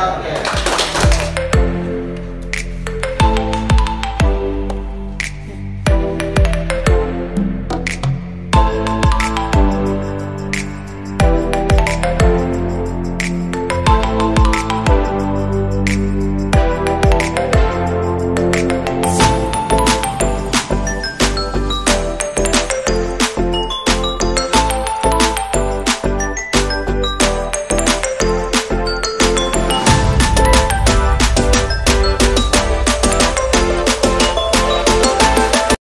Okay.